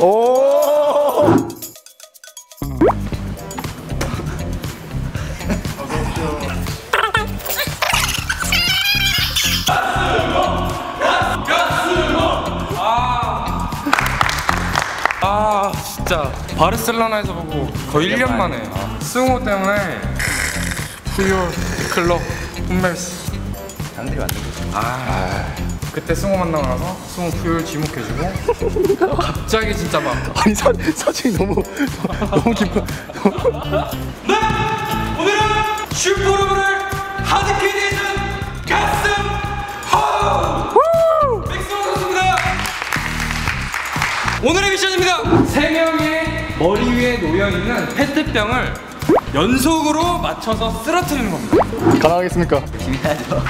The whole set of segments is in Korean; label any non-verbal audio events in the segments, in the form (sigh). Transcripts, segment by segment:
오. 아 진짜 바르셀로나에서 보고 거의 1년 만에 승호 때문에 퓨어 클럽 홈멜스 장들이 만든 거지. 아 그때 승호 만나고 나서 승호 퓨어 지목해주고 (laughs) 갑자기 진짜 막 아니 사, 사진이 너무 너무 기뻐. 네! 오늘은 슈퍼루브를 하드캐리 해준 가슴 호 백승호 선수입니다 오늘의 미션입니다 세 명의 머리 위에 놓여있는 페트병을 연속으로 맞춰서 쓰러뜨리는 겁니다 가능하겠습니까? 열심히 해야죠.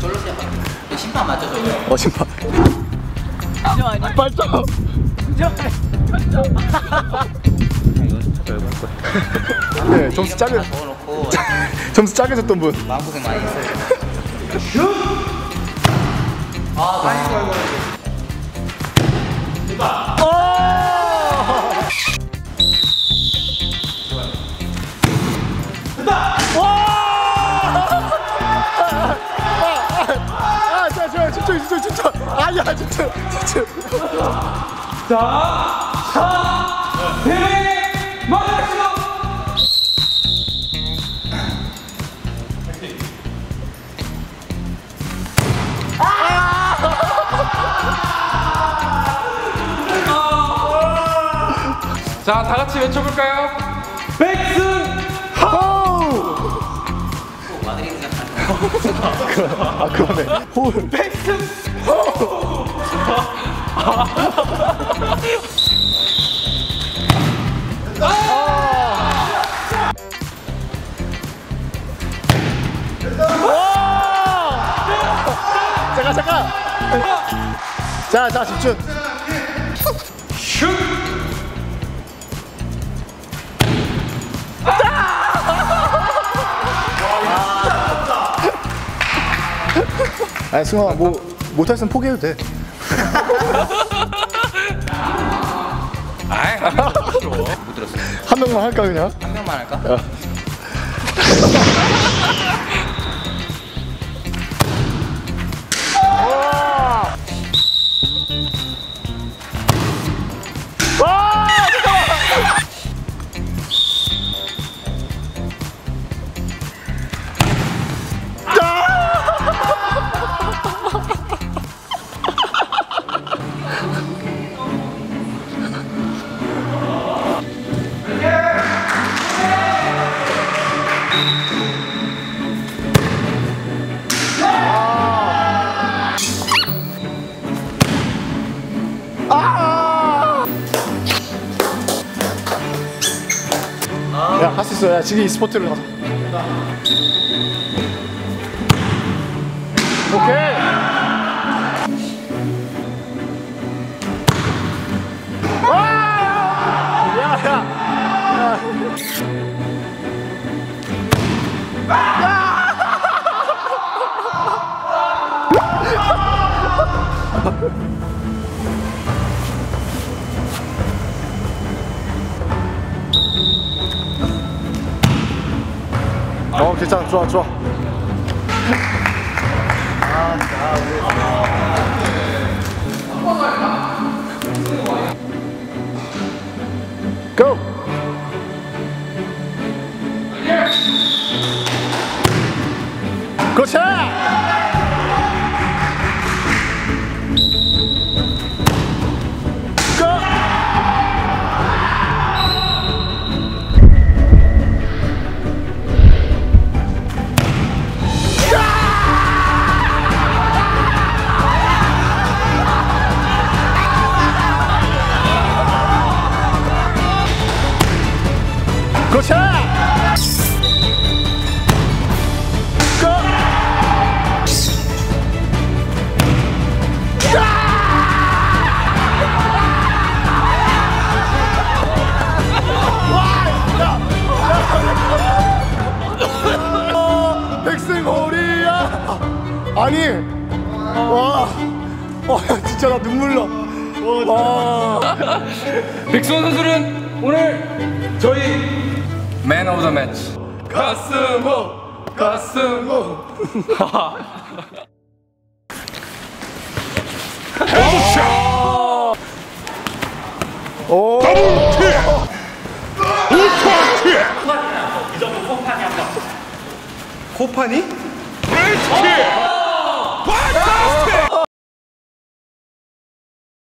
절로 시작할게요. 심판 맞죠, 저요? 어 심판. 발전. 네 점수 짜게 (laughs) 점수 짜게 줬던 분. 마음고생 많이 했어요. 아, 아이고, 아이고, 아이고. 자, 자, 집중, 집중, 집중. 아니야, 집중, 집중. 대회 마지막 자, 다 같이 외쳐볼까요? 백승 아, 그러네. 홀. 백승 잠깐, 잠깐. 자, 자, 집중. 슛 아니, 승아, 뭐 못했으면 포기해도 돼. 아이 못 들었어요. 한 명만 할까 그냥? 한 명만 할까? 야, 할 수 있어. 야, 지금 e스포츠를 가자. 오케이. 와! 야, 야. 어, 괜찮아. 좋아, 좋아. 고! 그 아니, 와, 어, 야, 진짜 나 눈물 나. 백수원 선수는 오늘 저희 맨 오브 더 매치 가슴호 가슴호 오. 코파니? 반타 스틱!